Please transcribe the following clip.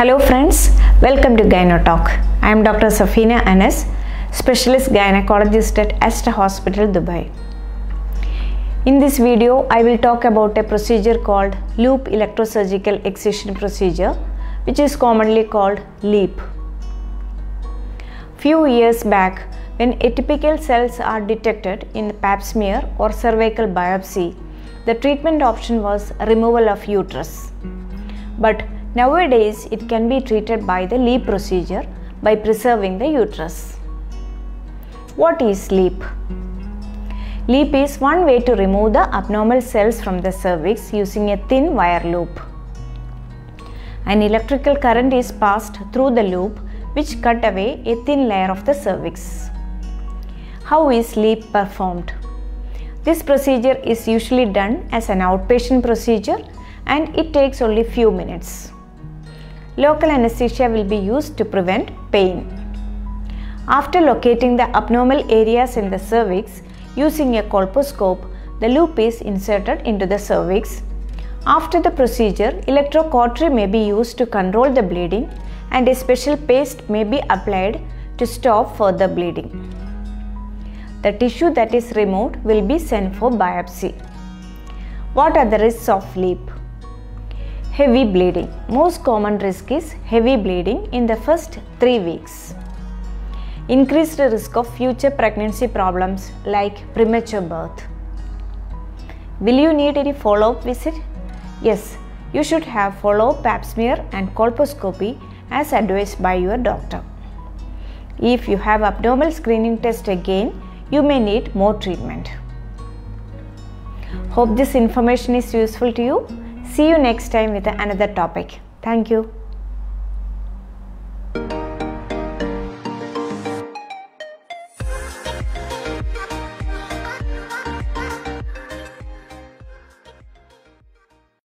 Hello friends, welcome to Gyno Talk. I am Dr. Safeena Anas, specialist gynecologist at Aster Hospital, Dubai. In this video, I will talk about a procedure called loop electrosurgical excision procedure, which is commonly called LEEP. Few years back, when atypical cells are detected in pap smear or cervical biopsy, the treatment option was removal of uterus. But nowadays, it can be treated by the LEEP procedure by preserving the uterus. What is LEEP? LEEP is one way to remove the abnormal cells from the cervix using a thin wire loop. An electrical current is passed through the loop which cut away a thin layer of the cervix. How is LEEP performed? This procedure is usually done as an outpatient procedure and it takes only few minutes. Local anesthesia will be used to prevent pain. After locating the abnormal areas in the cervix using a colposcope, the loop is inserted into the cervix. After the procedure, electrocautery may be used to control the bleeding and a special paste may be applied to stop further bleeding. The tissue that is removed will be sent for biopsy. What are the risks of LEEP? Heavy bleeding. Most common risk is heavy bleeding in the first 3 weeks. Increased risk of future pregnancy problems like premature birth. Will you need any follow up visit? Yes, you should have follow pap smear and colposcopy as advised by your doctor. If you have abnormal screening test again, you may need more treatment. Hope this information is useful to you. See you next time with another topic. Thank you.